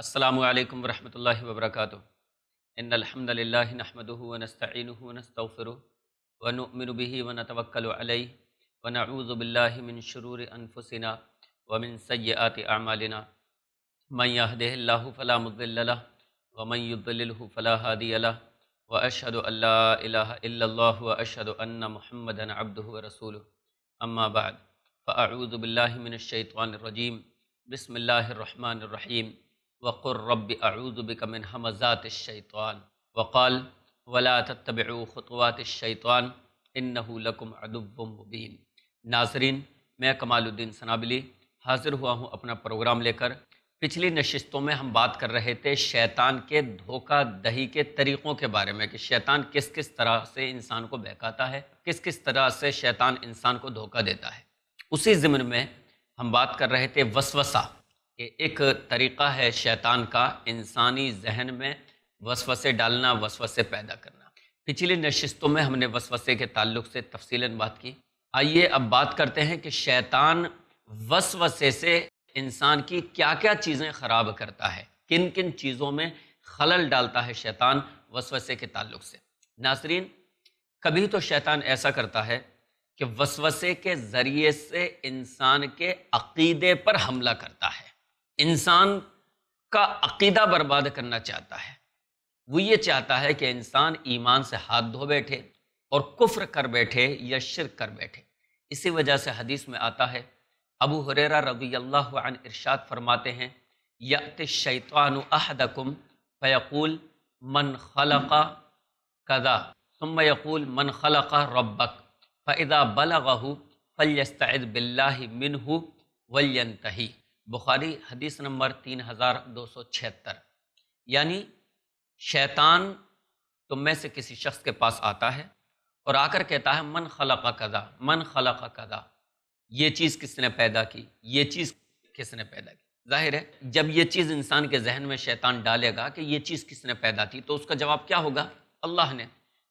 السلام علیکم ورحمۃ اللہ وبرکاتہ۔ ان الحمد للہ نحمد ونستعینہ ونستغفرہ ونؤمن به ونتوکل علیہ ونعوذ باللہ من شرور انفسنا ومن سیئات اعمالنا۔ من يهده الله فلا مضل له ومن يضلله فلا هادي له واشهد ان لا اله الا الله واشهد ان محمدا عبده ورسوله اما بعد، فاعوذ باللہ من الشیطان الرجیم۔ بسم اللہ الرحمن الرحیم۔ وقر رب اعوذ بک من حمزات الشیطان وقال ولا تتبعوا خطوات الشیطان انه لکم عدو مبین۔ ناظرین، میں کمال الدین سنابلی حاضر ہوا ہوں اپنا پروگرام لے کر۔ پچھلی نشستوں میں ہم بات کر رہے تھے شیطان کے دھوکہ دہی کے طریقوں کے بارے میں کہ شیطان کس کس طرح سے انسان کو بہکاتا ہے، کس کس طرح سے شیطان انسان کو دھوکہ دیتا ہے۔ اسی ضمن میں ہم بات کر رہے تھے وسوسہ۔ کہ ایک طریقہ ہے شیطان کا انسانی ذہن میں وسوسے ڈالنا، وسوسے پیدا کرنا۔ پچھلی نشستوں میں ہم نے وسوسے کے تعلق سے تفصیل بات کی۔ آئیے اب بات کرتے ہیں کہ شیطان وسوسے سے انسان کی کیا کیا چیزیں خراب کرتا ہے۔ کن کن چیزوں میں خلل ڈالتا ہے شیطان وسوسے کے تعلق سے۔ ناظرین، کبھی تو شیطان ایسا کرتا ہے کہ وسوسے کے ذریعے سے انسان کے عقیدے پر حملہ کرتا ہے۔ انسان کا عقیدہ برباد کرنا چاہتا ہے۔ وہ یہ چاہتا ہے کہ انسان ایمان سے ہاتھ دھو بیٹھے اور کفر کر بیٹھے یا شرک کر بیٹھے۔ اسی وجہ سے حدیث میں آتا ہے، ابو حریرہ رضی اللہ عنہ ارشاد فرماتے ہیں یت شیطان احدکم فیقول من خلق کذا، ثم یقول من خلق ربک، فاذا بلغه فلیستعذ باللہ منہ ولینتہی بخاری حدیث نمبر تین ہزار دو سو چھہتر۔ یعنی شیطان تم میں سے کسی شخص کے پاس آتا ہے اور آ کر کہتا ہے، من خلق کدا من خلق کدا یہ چیز کس نے پیدا کی؟ یہ چیز کس نے پیدا کی؟ ظاہر ہے، جب یہ چیز انسان کے ذہن میں شیطان ڈالے گا کہ یہ چیز کس نے پیدا کی، تو اس کا جواب کیا ہوگا؟ اللہ نے۔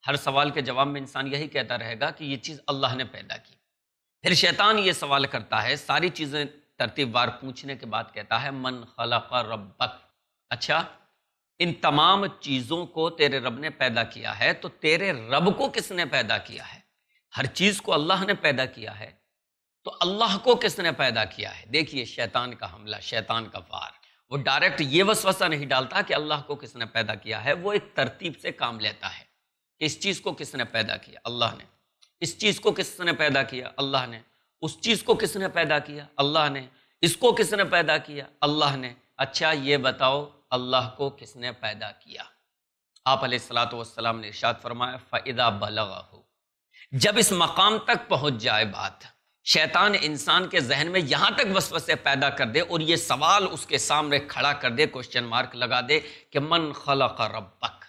ہر سوال کے جواب میں انسان یہی کہتا رہے گا کہ یہ چیز اللہ نے پیدا کی۔ پھر شیطان یہ سوال کرتا ہے، ساری چیزیں ترتیب وار پوچھنے کے بعد کہتا ہے، من خلق ربک اچھا ان تمام چیزوں کو تیرے رب نے پیدا کیا ہے تو تیرے رب کو کس نے پیدا کیا ہے؟ ہر چیز کو اللہ نے پیدا کیا ہے تو اللہ کو کس نے پیدا کیا ہے؟ دیکھیے، شیطان کا حملہ، شیطان کا وار۔ وہ ڈائریکٹ یہ وسوسہ نہیں ڈالتا کہ اللہ کو کس نے پیدا کیا ہے، وہ ایک ترتیب سے کام لیتا ہے کہ اس چیز کو کس نے پیدا کیا؟ اللہ نے۔ اس چیز کو کس نے پیدا کیا؟ اللہ نے۔ اس چیز کو کس نے پیدا کیا؟ اللہ نے۔ اس کو کس نے پیدا کیا؟ اللہ نے۔ اچھا یہ بتاؤ، اللہ کو کس نے پیدا کیا؟ آپ علیہ السلاۃ والسلام نے ارشاد فرمایا فعدہ بلغ ہو جب اس مقام تک پہنچ جائے بات، شیطان انسان کے ذہن میں یہاں تک وسوسے پیدا کر دے اور یہ سوال اس کے سامنے کھڑا کر دے کوشچن مارک لگا دے کہ من خلق ربک۔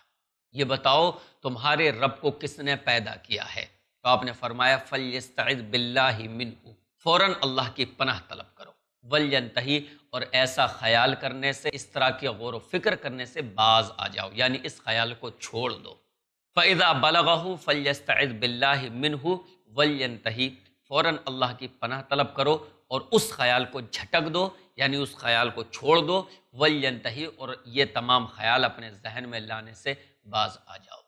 یہ بتاؤ، تمہارے رب کو کس نے پیدا کیا ہے؟ تو آپ نے فرمایا فلیستعذ باللہ منہ فوراً اللہ کی پناہ طلب کرو۔ ولینتہی اور ایسا خیال کرنے سے، اس طرح کی غور و فکر کرنے سے باز آ جاؤ۔ یعنی اس خیال کو چھوڑ دو۔ فعضہ بلغہ فلیستعذ باللہ منہ ولینتہی فوراً اللہ کی پناہ طلب کرو اور اس خیال کو جھٹک دو۔ یعنی اس خیال کو چھوڑ دو۔ ولینتہی اور یہ تمام خیال اپنے ذہن میں لانے سے باز آ جاؤ۔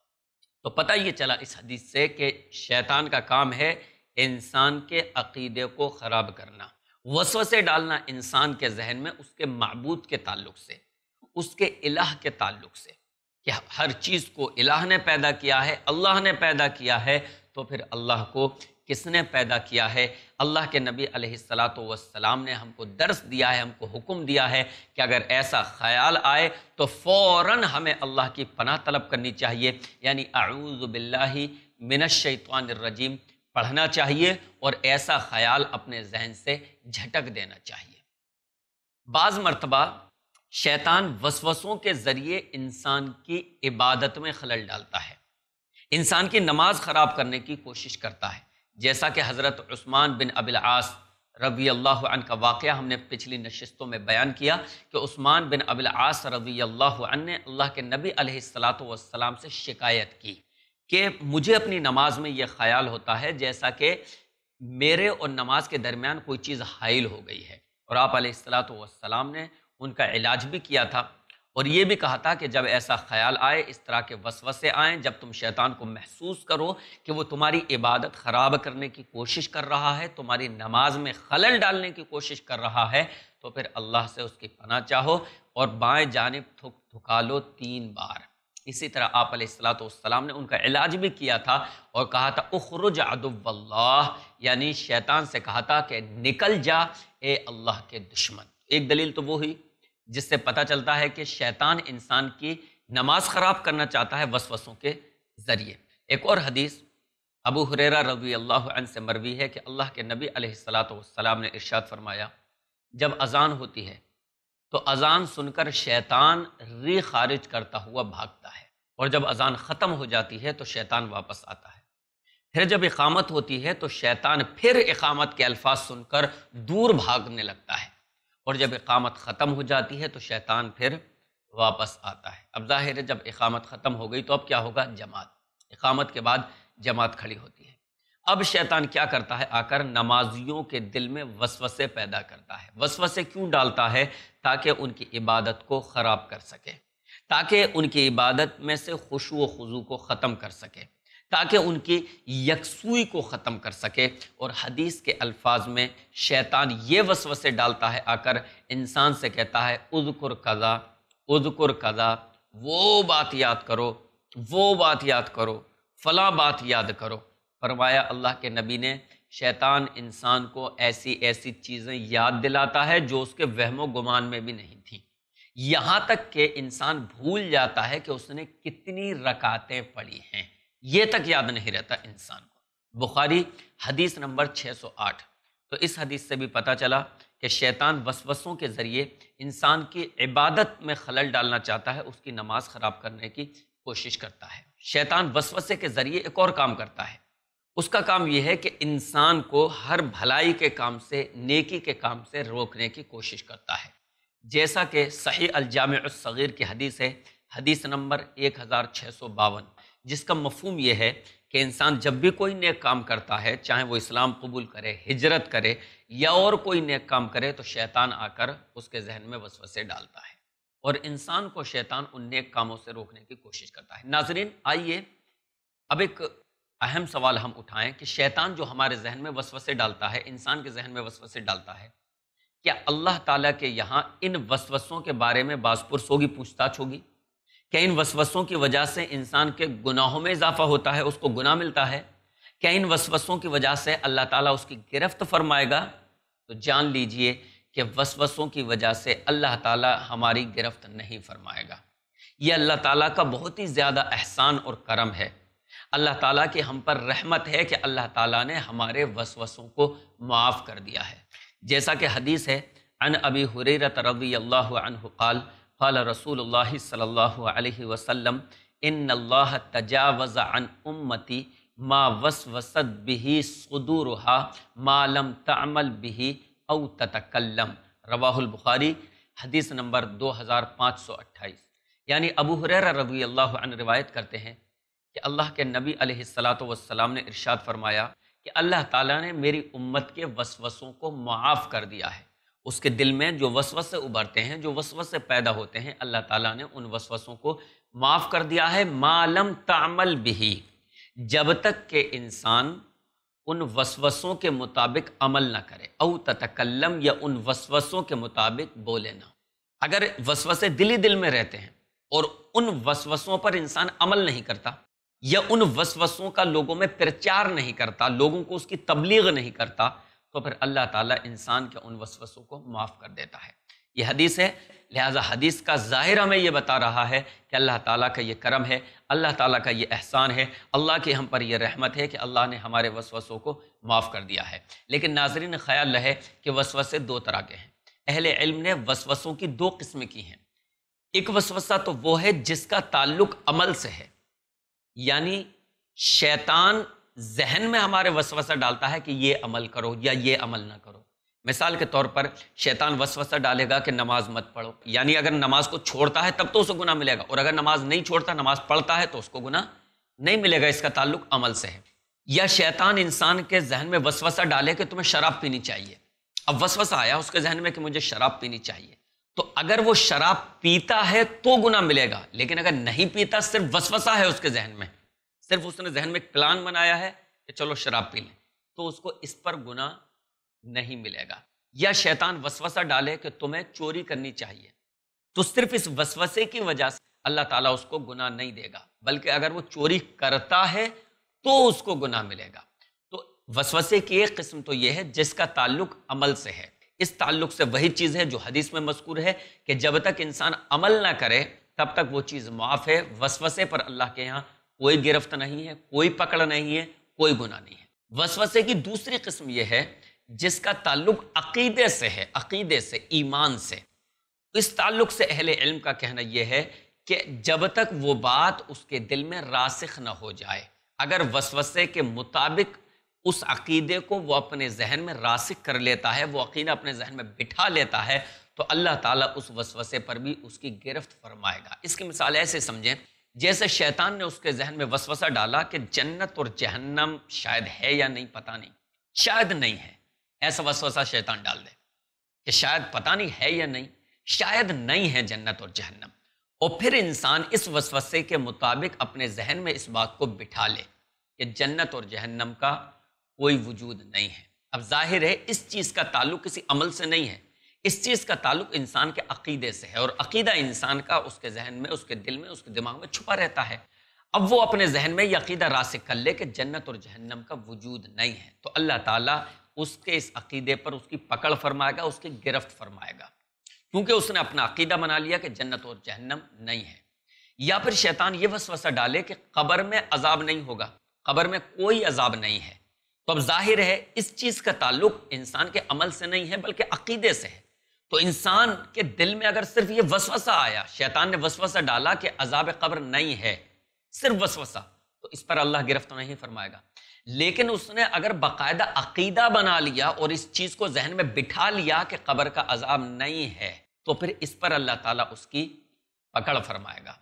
تو پتہ یہ چلا اس حدیث سے کہ شیطان کا کام ہے انسان کے عقیدے کو خراب کرنا، وسوسے ڈالنا انسان کے ذہن میں اس کے معبود کے تعلق سے، اس کے الہ کے تعلق سے کہ ہر چیز کو الہ نے پیدا کیا ہے، اللہ نے پیدا کیا ہے، تو پھر اللہ کو کس نے پیدا کیا ہے؟ اللہ کے نبی علیہ السلاۃ والسلام نے ہم کو درس دیا ہے، ہم کو حکم دیا ہے کہ اگر ایسا خیال آئے تو فوراً ہمیں اللہ کی پناہ طلب کرنی چاہیے۔ یعنی اعوذ باللہ من الشیطان الرجیم، پڑھنا چاہیے اور ایسا خیال اپنے ذہن سے جھٹک دینا چاہیے۔ بعض مرتبہ شیطان وسوسوں کے ذریعے انسان کی عبادت میں خلل ڈالتا ہے۔ انسان کی نماز خراب کرنے کی کوشش کرتا ہے۔ جیسا کہ حضرت عثمان بن ابلعاص رضی اللہ عنہ کا واقعہ ہم نے پچھلی نشستوں میں بیان کیا کہ عثمان بن ابلعاص رضی اللہ عنہ نے اللہ کے نبی علیہ السلاۃ والسلام سے شکایت کی کہ مجھے اپنی نماز میں یہ خیال ہوتا ہے جیسا کہ میرے اور نماز کے درمیان کوئی چیز حائل ہو گئی ہے۔ اور آپ علیہ السلاۃ والسلام نے ان کا علاج بھی کیا تھا۔ اور یہ بھی کہا تھا کہ جب ایسا خیال آئے، اس طرح کے وسوسے آئیں، جب تم شیطان کو محسوس کرو کہ وہ تمہاری عبادت خراب کرنے کی کوشش کر رہا ہے، تمہاری نماز میں خلل ڈالنے کی کوشش کر رہا ہے، تو پھر اللہ سے اس کی پناہ چاہو اور بائیں جانب تھک، تھکا لو تین بار۔ اسی طرح آپ علیہ السلاۃ والسلام نے ان کا علاج بھی کیا تھا اور کہا تھا، اخرج ادو اللہ یعنی شیطان سے کہا تھا کہ نکل جا، اے اللہ کے دشمن۔ ایک دلیل تو وہ ہوئی جس سے پتہ چلتا ہے کہ شیطان انسان کی نماز خراب کرنا چاہتا ہے وسوسوں کے ذریعے۔ ایک اور حدیث ابو حریرہ رضی اللہ عنہ سے مروی ہے کہ اللہ کے نبی علیہ السلاۃ والسلام نے ارشاد فرمایا، جب اذان ہوتی ہے تو اذان سن کر شیطان ری خارج کرتا ہوا بھاگتا ہے اور جب اذان ختم ہو جاتی ہے تو شیطان واپس آتا ہے۔ پھر جب اقامت ہوتی ہے تو شیطان پھر اقامت کے الفاظ سن کر دور بھاگنے لگتا ہے۔ اور جب اقامت ختم ہو جاتی ہے تو شیطان پھر واپس آتا ہے۔ اب ظاہر ہے جب اقامت ختم ہو گئی تو اب کیا ہوگا؟ جماعت۔ اقامت کے بعد جماعت کھڑی ہوتی ہے۔ اب شیطان کیا کرتا ہے؟ آ کر نمازیوں کے دل میں وسوسے پیدا کرتا ہے۔ وسوسے کیوں ڈالتا ہے؟ تاکہ ان کی عبادت کو خراب کر سکے۔ تاکہ ان کی عبادت میں سے خوشو و خضو کو ختم کر سکے۔ تاکہ ان کی یکسوئی کو ختم کر سکے اور حدیث کے الفاظ میں شیطان یہ وسوسے ڈالتا ہے آ کر انسان سے کہتا ہے، اذکر قضا اذکر قضا وہ بات یاد کرو، وہ بات یاد کرو، فلاں بات یاد کرو۔ فرمایا اللہ کے نبی نے، شیطان انسان کو ایسی ایسی چیزیں یاد دلاتا ہے جو اس کے وہم و گمان میں بھی نہیں تھیں۔ یہاں تک کہ انسان بھول جاتا ہے کہ اس نے کتنی رکاتیں پڑھی ہیں۔ یہ تک یاد نہیں رہتا انسان کو۔ بخاری حدیث نمبر 608 تو اس حدیث سے بھی پتہ چلا کہ شیطان وسوسوں کے ذریعے انسان کی عبادت میں خلل ڈالنا چاہتا ہے، اس کی نماز خراب کرنے کی کوشش کرتا ہے۔ شیطان وسوسے کے ذریعے ایک اور کام کرتا ہے۔ اس کا کام یہ ہے کہ انسان کو ہر بھلائی کے کام سے، نیکی کے کام سے روکنے کی کوشش کرتا ہے۔ جیسا کہ صحیح الجامع الصغیر کی حدیث ہے، حدیث نمبر ایک ہزار چھ سو باون۔ جس کا مفہوم یہ ہے کہ انسان جب بھی کوئی نیک کام کرتا ہے، چاہے وہ اسلام قبول کرے، ہجرت کرے یا اور کوئی نیک کام کرے، تو شیطان آ کر اس کے ذہن میں وسوسے ڈالتا ہے اور انسان کو شیطان ان نیک کاموں سے روکنے کی کوشش کرتا ہے۔ ناظرین، آئیے اب ایک اہم سوال ہم اٹھائیں کہ شیطان جو ہمارے ذہن میں وسوسے ڈالتا ہے، انسان کے ذہن میں وسوسے ڈالتا ہے، کیا اللہ تعالیٰ کے یہاں ان وسوسوں کے بارے میں بعض پرس ہوگی پوچھ تاچھ ہوگی؟ کیا ان وسوسوں کی وجہ سے انسان کے گناہوں میں اضافہ ہوتا ہے، اس کو گناہ ملتا ہے۔ کیا ان وسوسوں کی وجہ سے اللہ تعالیٰ اس کی گرفت فرمائے گا۔ تو جان لیجیے کہ وسوسوں کی وجہ سے اللہ تعالیٰ ہماری گرفت نہیں فرمائے گا۔ یہ اللہ تعالیٰ کا بہت ہی زیادہ احسان اور کرم ہے۔ اللہ تعالیٰ کی ہم پر رحمت ہے کہ اللہ تعالیٰ نے ہمارے وسوسوں کو معاف کر دیا ہے۔ جیسا کہ حدیث ہے ان ابی حریرت رضی اللہ عنہ قال قال رسول اللہ صلی اللہ علیہ وسلم، ان اللہ تجاوز عن امتی ما وسوست به صدورها ما لم تعمل به او تتکلم. رواہ البخاری، حدیث نمبر دو ہزار پانچ سو اٹھائیس۔ یعنی ابو حریر رضی اللہ عنہ روایت کرتے ہیں کہ اللہ کے نبی علیہ السلاۃ والسلام نے ارشاد فرمایا کہ اللہ تعالیٰ نے میری امت کے وسوسوں کو معاف کر دیا ہے۔ اس کے دل میں جو وسوسے ابھرتے ہیں، جو وسوسے پیدا ہوتے ہیں، اللہ تعالیٰ نے ان وسوسوں کو معاف کر دیا ہے۔ معلم تعمل بھی جب تک کہ انسان ان وسوسوں کے مطابق عمل نہ کرے۔ او تتکلم، یا ان وسوسوں کے مطابق بولے نہ۔ اگر وسوسے دلی دل میں رہتے ہیں اور ان وسوسوں پر انسان عمل نہیں کرتا، یا ان وسوسوں کا لوگوں میں پرچار نہیں کرتا، لوگوں کو اس کی تبلیغ نہیں کرتا تو پھر اللہ تعالیٰ انسان کے ان وسوسوں کو معاف کر دیتا ہے۔ یہ حدیث ہے، لہٰذا حدیث کا ظاہر ہمیں یہ بتا رہا ہے کہ اللہ تعالیٰ کا یہ کرم ہے، اللہ تعالیٰ کا یہ احسان ہے، اللہ کی ہم پر یہ رحمت ہے کہ اللہ نے ہمارے وسوسوں کو معاف کر دیا ہے۔ لیکن ناظرین، خیال رہے کہ وسوسے دو طرح کے ہیں۔ اہل علم نے وسوسوں کی دو قسمیں کی ہیں۔ ایک وسوسہ تو وہ ہے جس کا تعلق عمل سے ہے یعنی شیطان ذہن میں ہمارے وسوسہ ڈالتا ہے کہ یہ عمل کرو یا یہ عمل نہ کرو۔ مثال کے طور پر شیطان وسوسہ ڈالے گا کہ نماز مت پڑھو۔ یعنی اگر نماز کو چھوڑتا ہے تب تو اسے گناہ ملے گا۔ اور اگر نماز نہیں چھوڑتا، نماز پڑھتا ہے تو اس کو گناہ نہیں ملے گا۔ اس کا تعلق عمل سے ہے۔ یا شیطان انسان کے ذہن میں وسوسہ ڈالے کہ تمہیں شراب پینی چاہیے۔ اب وسوسہ آیا اس کے ذہن میں کہ مجھے شراب پینی چاہیے۔ تو اگر وہ شراب پیتا ہے تو گنا ملے گا۔ لیکن اگر نہیں پیتا، صرف وسوسہ ہے اس کے ذہن میں۔ صرف اس نے ذہن میں ایک پلان بنایا ہے کہ چلو شراب پی لیں۔ تو اس کو اس پر گنا نہیں ملے گا۔ یا شیطان وسوسہ ڈالے کہ تمہیں چوری کرنی چاہیے۔ تو صرف اس وسوسے کی وجہ سے اللہ تعالیٰ اس کو گناہ نہیں دے گا، بلکہ اگر وہ چوری کرتا ہے تو اس کو گناہ ملے گا۔ تو وسوسے کی ایک قسم تو یہ ہے جس کا تعلق عمل سے ہے۔ اس تعلق سے وہی چیز ہے جو حدیث میں مذکور ہے کہ جب تک انسان عمل نہ کرے تب تک وہ چیز معاف ہے۔ وسوسے پر اللہ کے یہاں کوئی گرفت نہیں ہے، کوئی پکڑ نہیں ہے، کوئی گناہ نہیں ہے۔ وسوسے کی دوسری قسم یہ ہے، جس کا تعلق عقیدے سے ہے، عقیدے سے، ایمان سے۔ اس تعلق سے اہل علم کا کہنا یہ ہے کہ جب تک وہ بات اس کے دل میں راسخ نہ ہو جائے، اگر وسوسے کے مطابق اس عقیدے کو وہ اپنے ذہن میں راسخ کر لیتا ہے، وہ عقیدہ اپنے ذہن میں بٹھا لیتا ہے، تو اللہ تعالیٰ اس وسوسے پر بھی اس کی گرفت فرمائے گا۔ اس کی مثال ایسے سمجھیں جیسے شیطان نے اس کے ذہن میں وسوسہ ڈالا کہ جنت اور جہنم شاید ہے یا نہیں، پتہ نہیں۔ شاید نہیں ہے۔ ایسا وسوسہ شیطان ڈال دے کہ شاید پتہ نہیں ہے یا نہیں۔ شاید نہیں ہے جنت اور جہنم۔ اور پھر انسان اس وسوسے کے مطابق اپنے ذہن میں اس بات کو بٹھا لے کہ جنت اور جہنم کا کوئی وجود نہیں ہے۔ اب ظاہر ہے اس چیز کا تعلق کسی عمل سے نہیں ہے۔ اس چیز کا تعلق انسان کے عقیدے سے ہے اور عقیدہ انسان کا اس کے ذہن میں، اس کے دل میں، اس کے دماغ میں چھپا رہتا ہے۔ اب وہ اپنے ذہن میں یہ عقیدہ راسک کر لے کہ جنت اور جہنم کا وجود نہیں ہے۔ تو اللہ تعالیٰ اس کے اس عقیدے پر اس کی پکڑ فرمائے گا، اس کی گرفت فرمائے گا۔ کیونکہ اس نے اپنا عقیدہ بنا لیا کہ جنت اور جہنم نہیں ہے۔ یا پھر شیطان یہ وسوسہ ڈالے کہ قبر میں عذاب نہیں ہوگا، قبر میں کوئی عذاب نہیں ہے۔ تو اب ظاہر ہے، اس چیز کا تعلق انسان کے عمل سے نہیں ہے، بلکہ عقیدے سے ہے۔ تو انسان کے دل میں اگر صرف یہ وسوسہ آیا، شیطان نے وسوسہ ڈالا کہ عذاب قبر نہیں ہے، صرف وسوسہ، تو اس پر اللہ گرفت نہیں فرمائے گا۔ لیکن اس نے اگر باقاعدہ عقیدہ بنا لیا اور اس چیز کو ذہن میں بٹھا لیا کہ قبر کا عذاب نہیں ہے، تو پھر اس پر اللہ تعالیٰ اس کی پکڑ فرمائے گا۔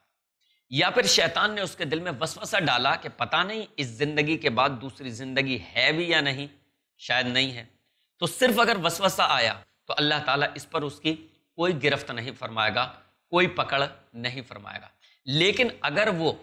یا پھر شیطان نے اس کے دل میں وسوسہ ڈالا کہ پتہ نہیں اس زندگی کے بعد دوسری زندگی ہے بھی یا نہیں، شاید نہیں ہے۔ تو صرف اگر وسوسہ آیا تو اللہ تعالیٰ اس پر اس کی کوئی گرفت نہیں فرمائے گا، کوئی پکڑ نہیں فرمائے گا۔ لیکن اگر وہ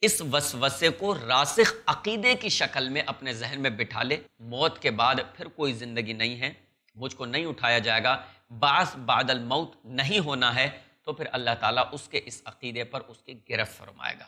اس وسوسے کو راسخ عقیدے کی شکل میں اپنے ذہن میں بٹھا لے، موت کے بعد پھر کوئی زندگی نہیں ہے، مجھ کو نہیں اٹھایا جائے گا بعض بعد الموت نہیں ہونا ہے، تو پھر اللہ تعالیٰ اس کے اس عقیدے پر اس کی گرفت فرمائے گا۔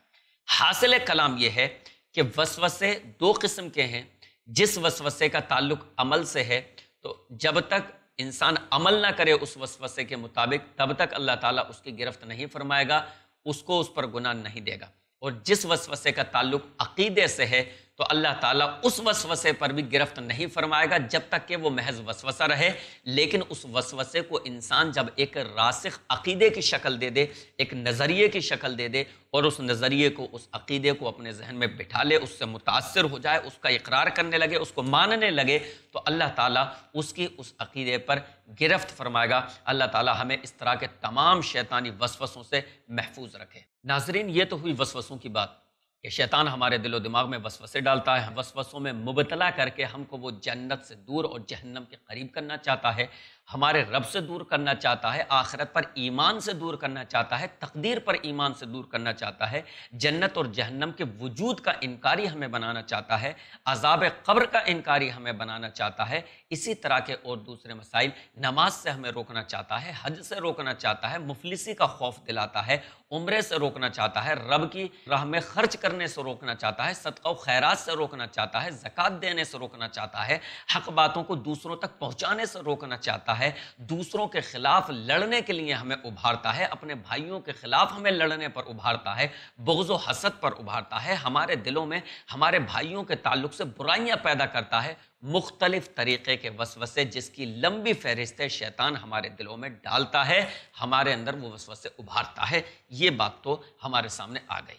حاصل کلام یہ ہے کہ وسوسے دو قسم کے ہیں۔ جس وسوسے کا تعلق عمل سے ہے، تو جب تک انسان عمل نہ کرے اس وسوسے کے مطابق، تب تک اللہ تعالیٰ اس کی گرفت نہیں فرمائے گا، اس کو اس پر گناہ نہیں دے گا۔ اور جس وسوسے کا تعلق عقیدے سے ہے، تو اللہ تعالیٰ اس وسوسے پر بھی گرفت نہیں فرمائے گا جب تک کہ وہ محض وسوسہ رہے۔ لیکن اس وسوسے کو انسان جب ایک راسخ عقیدے کی شکل دے دے، ایک نظریے کی شکل دے دے اور اس نظریے کو، اس عقیدے کو اپنے ذہن میں بٹھا لے، اس سے متاثر ہو جائے، اس کا اقرار کرنے لگے، اس کو ماننے لگے، تو اللہ تعالیٰ اس کی اس عقیدے پر گرفت فرمائے گا۔ اللہ تعالیٰ ہمیں اس طرح کے تمام شیطانی وسوسوں سے محفوظ رکھے۔ ناظرین، یہ تو ہوئی وسوسوں کی بات کہ شیطان ہمارے دل و دماغ میں وسوسے ڈالتا ہے، وسوسوں میں مبتلا کر کے ہم کو وہ جنت سے دور اور جہنم کے قریب کرنا چاہتا ہے، ہمارے رب سے دور کرنا چاہتا ہے، آخرت پر ایمان سے دور کرنا چاہتا ہے، تقدیر پر ایمان سے دور کرنا چاہتا ہے، جنت اور جہنم کے وجود کا انکاری ہمیں بنانا چاہتا ہے، عذاب قبر کا انکاری ہمیں بنانا چاہتا ہے اسی طرح کے اور دوسرے مسائل، نماز سے ہمیں روکنا چاہتا ہے، حج سے روکنا چاہتا ہے، مفلسی کا خوف دلاتا ہے، عمرے سے روکنا چاہتا ہے، رب کی راہ میں خرچ کرنے سے روکنا چاہتا ہے، صدقہ و خیرات سے روکنا چاہتا ہے، زکوٰۃ دینے سے روکنا چاہتا ہے، حق باتوں کو دوسروں تک پہنچانے سے روکنا چاہتا ہے، دوسروں کے خلاف لڑنے کے لیے ہمیں ابھارتا ہے، اپنے بھائیوں کے خلاف ہمیں لڑنے پر ابھارتا ہے، بغض و حسد پر ابھارتا ہے، ہمارے دلوں میں ہمارے بھائیوں کے تعلق سے برائیاں پیدا کرتا ہے مختلف طریقے کے وسوسے جس کی لمبی فہرست شیطان ہمارے دلوں میں ڈالتا ہے، ہمارے اندر وہ وسوسے ابھارتا ہے۔ یہ بات تو ہمارے سامنے آ گئی۔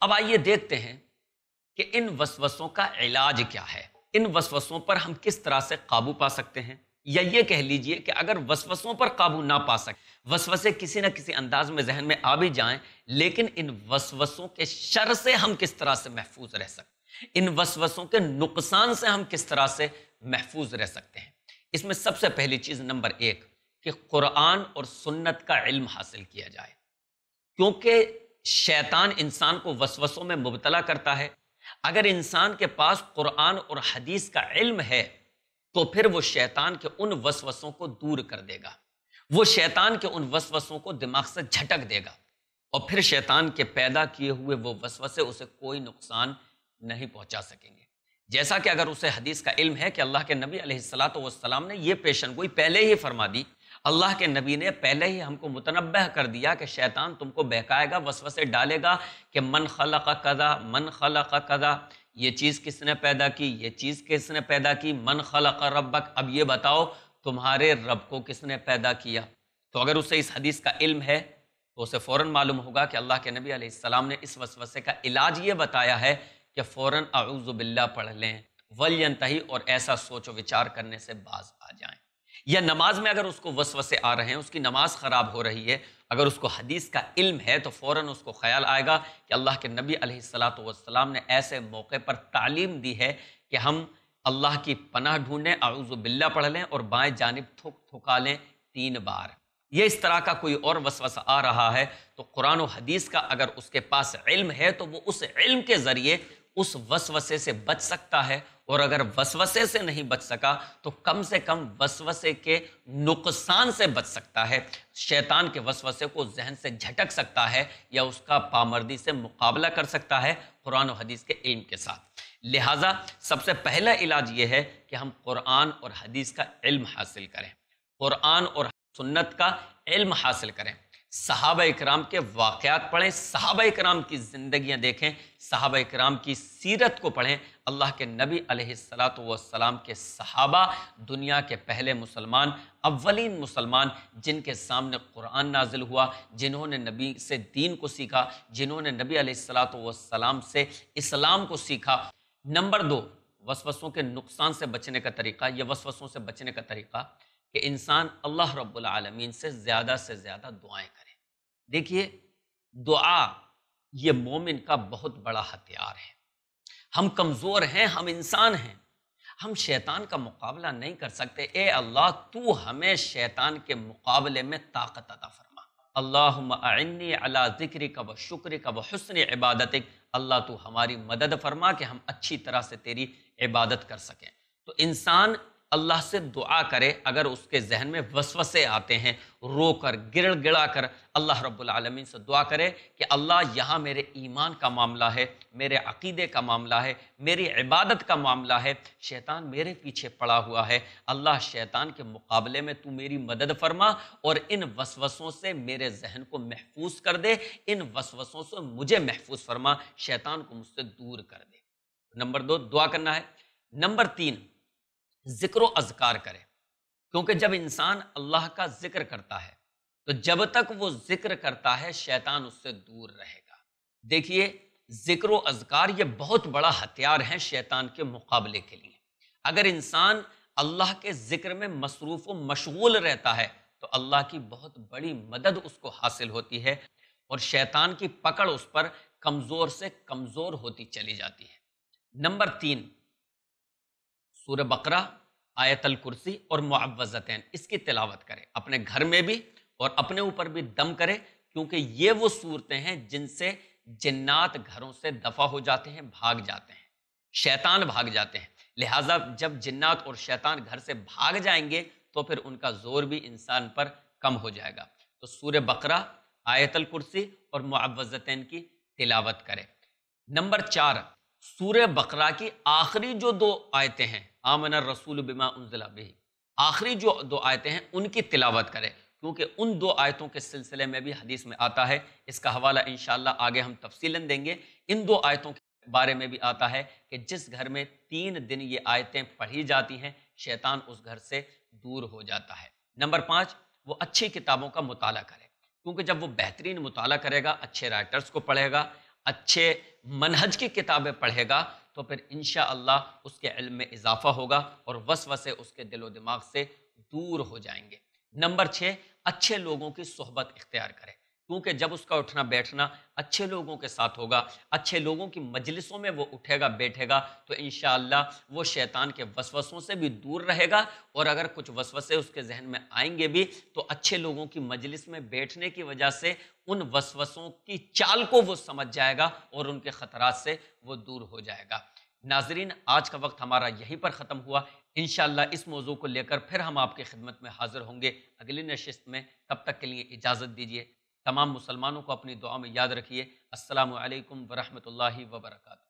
اب آئیے دیکھتے ہیں کہ ان وسوسوں کا علاج کیا ہے۔ ان وسوسوں پر ہم کس طرح سے قابو پا سکتے ہیں؟ یا یہ کہہ لیجیے کہ اگر وسوسوں پر قابو نہ پا سکے، وسوسے کسی نہ کسی انداز میں ذہن میں آ بھی جائیں، لیکن ان وسوسوں کے شر سے ہم کس طرح سے محفوظ رہ سکتے ان وسوسوں کے نقصان سے ہم کس طرح سے محفوظ رہ سکتے ہیں؟ اس میں سب سے پہلی چیز نمبر ایک کہ قرآن اور سنت کا علم حاصل کیا جائے۔ کیونکہ شیطان انسان کو وسوسوں میں مبتلا کرتا ہے، اگر انسان کے پاس قرآن اور حدیث کا علم ہے، تو پھر وہ شیطان کے ان وسوسوں کو دور کر دے گا۔ وہ شیطان کے ان وسوسوں کو دماغ سے جھٹک دے گا۔ اور پھر شیطان کے پیدا کیے ہوئے وہ وسوسے، اسے کوئی نقصان نہیں پہنچا سکیں گے۔ جیسا کہ اگر اسے حدیث کا علم ہے کہ اللہ کے نبی علیہ السلاۃ والسلام نے یہ پیشن گوئی پہلے ہی فرما دی، اللہ کے نبی نے پہلے ہی ہم کو متنبع کر دیا کہ شیطان تم کو بہکائے گا، وسوسے ڈالے گا کہ من خلق قدا من خلق قدا یہ چیز کس نے پیدا کی؟ یہ چیز کس نے پیدا کی؟ من خلق ربک، اب یہ بتاؤ تمہارے رب کو کس نے پیدا کیا؟ تو اگر اسے اس حدیث کا علم ہے تو اسے فوراً معلوم ہوگا کہ اللہ کے نبی علیہ السلام نے اس وسوسے کا علاج یہ بتایا ہے کہ فوراً اعوذ باللہ پڑھ لیں ولینتہی اور ایسا سوچ و وچار کرنے سے باز آ جائیں۔ یا نماز میں اگر اس کو وسوسے آ رہے ہیں، اس کی نماز خراب ہو رہی ہے، اگر اس کو حدیث کا علم ہے تو فوراً اس کو خیال آئے گا کہ اللہ کے نبی علیہ السلاۃ والسلام نے ایسے موقع پر تعلیم دی ہے کہ ہم اللہ کی پناہ ڈھونڈیں، اعوذ باللہ پڑھ لیں اور بائیں جانب تھک تھکا لیں تین بار۔ یہ اس طرح کا کوئی اور وسوسہ آ رہا ہے تو قرآن و حدیث کا اگر اس کے پاس علم ہے تو وہ اس علم کے ذریعے اس وسوسے سے بچ سکتا ہے اور اگر وسوسے سے نہیں بچ سکا تو کم سے کم وسوسے کے نقصان سے بچ سکتا ہے۔ شیطان کے وسوسے کو ذہن سے جھٹک سکتا ہے یا اس کا پامردی سے مقابلہ کر سکتا ہے قرآن و حدیث کے علم کے ساتھ۔ لہٰذا سب سے پہلا علاج یہ ہے کہ ہم قرآن اور حدیث کا علم حاصل کریں۔ قرآن اور سنت کا علم حاصل کریں۔ صحابہ اکرام کے واقعات پڑھیں، صحابہ اکرام کی زندگیاں دیکھیں، صحابہ اکرام کی سیرت کو پڑھیں۔ اللہ کے نبی علیہ السلاۃ والسلام کے صحابہ، دنیا کے پہلے مسلمان، اولین مسلمان، جن کے سامنے قرآن نازل ہوا، جنہوں نے نبی سے دین کو سیکھا، جنہوں نے نبی علیہ السلاۃ والسلام سے اسلام کو سیکھا۔ نمبر دو، وسوسوں کے نقصان سے بچنے کا طریقہ، یا وسوسوں سے بچنے کا طریقہ؟ کہ انسان اللہ رب العالمین سے زیادہ سے زیادہ دعائیں کرے۔ دیکھیے، دعا یہ مومن کا بہت بڑا ہتھیار ہے۔ ہم کمزور ہیں، ہم انسان ہیں۔ ہم شیطان کا مقابلہ نہیں کر سکتے۔ اے اللہ، تو ہمیں شیطان کے مقابلے میں طاقت عطا فرما۔ اللہ اعنی اللہ ذکری کا و شکر کا و حسن عبادت اللہ تو ہماری مدد فرما کہ ہم اچھی طرح سے تیری عبادت کر سکیں۔ تو انسان اللہ سے دعا کرے، اگر اس کے ذہن میں وسوسے آتے ہیں، رو کر، گڑ گڑا کر، اللہ رب العالمین سے دعا کرے کہ اللہ یہاں میرے ایمان کا معاملہ ہے، میرے عقیدے کا معاملہ ہے، میری عبادت کا معاملہ ہے۔ شیطان میرے پیچھے پڑا ہوا ہے۔ اللہ شیطان کے مقابلے میں تو میری مدد فرما اور ان وسوسوں سے میرے ذہن کو محفوظ کر دے، ان وسوسوں سے مجھے محفوظ فرما، شیطان کو مجھ سے دور کر دے۔ نمبر دو، دعا کرنا ہے۔ نمبر تین ذکر و اذکار کرے۔ کیونکہ جب انسان اللہ کا ذکر کرتا ہے، تو جب تک وہ ذکر کرتا ہے، شیطان اس سے دور رہے گا۔ دیکھیے، ذکر و اذکار یہ بہت بڑا ہتھیار ہے شیطان کے مقابلے کے لیے۔ اگر انسان اللہ کے ذکر میں مصروف و مشغول رہتا ہے، تو اللہ کی بہت بڑی مدد اس کو حاصل ہوتی ہے اور شیطان کی پکڑ اس پر کمزور سے کمزور ہوتی چلی جاتی ہے۔ نمبر تین سورہ بقرہ، آیت الکرسی اور معوضتین اس کی تلاوت کرے اپنے گھر میں بھی اور اپنے اوپر بھی دم کرے کیونکہ یہ وہ صورتیں ہیں جن سے جنات گھروں سے دفع ہو جاتے ہیں، بھاگ جاتے ہیں۔ شیطان بھاگ جاتے ہیں۔ لہٰذا جب جنات اور شیطان گھر سے بھاگ جائیں گے، تو پھر ان کا زور بھی انسان پر کم ہو جائے گا۔ تو سورہ بقرہ، آیت الکرسی اور معوضتین کی تلاوت کرے نمبر چار، سورہ بقرہ کی آخری جو دو آیتیں ہیں آمن الرسول بما انزل به۔ آخری جو دو آیتیں ہیں، ان کی تلاوت کرے کیونکہ ان دو آیتوں کے سلسلے میں بھی حدیث میں آتا ہے۔ اس کا حوالہ انشاءاللہ آگے ہم تفصیل دیں گے۔ ان دو آیتوں کے بارے میں بھی آتا ہے کہ جس گھر میں تین دن یہ آیتیں پڑھی جاتی ہیں، شیطان اس گھر سے دور ہو جاتا ہے۔ نمبر پانچ، وہ اچھی کتابوں کا مطالعہ کرے۔ کیونکہ جب وہ بہترین مطالعہ کرے گا، اچھے رائٹرز کو پڑھے گا، اچھے منہج کی کتابیں پڑھے گا تو پھر انشاءاللہ اس کے علم میں اضافہ ہوگا اور وسوسے اس کے دل و دماغ سے دور ہو جائیں گے۔ نمبر چھ، اچھے لوگوں کی صحبت اختیار کرے کیونکہ جب اس کا اٹھنا بیٹھنا اچھے لوگوں کے ساتھ ہوگا، اچھے لوگوں کی مجلسوں میں وہ اٹھے گا، بیٹھے گا، تو انشاءاللہ وہ شیطان کے وسوسوں سے بھی دور رہے گا اور اگر کچھ وسوسے اس کے ذہن میں آئیں گے بھی، تو اچھے لوگوں کی مجلس میں بیٹھنے کی وجہ سے ان وسوسوں کی چال کو وہ سمجھ جائے گا اور ان کے خطرات سے وہ دور ہو جائے گا۔ ناظرین، آج کا وقت ہمارا یہیں پر ختم ہوا۔ انشاءاللہ اس موضوع کو لے کر پھر ہم آپ کی خدمت میں حاضر ہوں گے۔ اگلی نشست میں تب تک کے لیے اجازت دیجیے تمام مسلمانوں کو اپنی دعا میں یاد رکھیے۔ السلام علیکم ورحمۃ اللہ وبرکاتہ۔